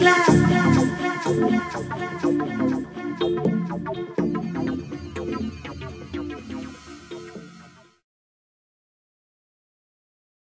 glass, glass, glass, glass, glass.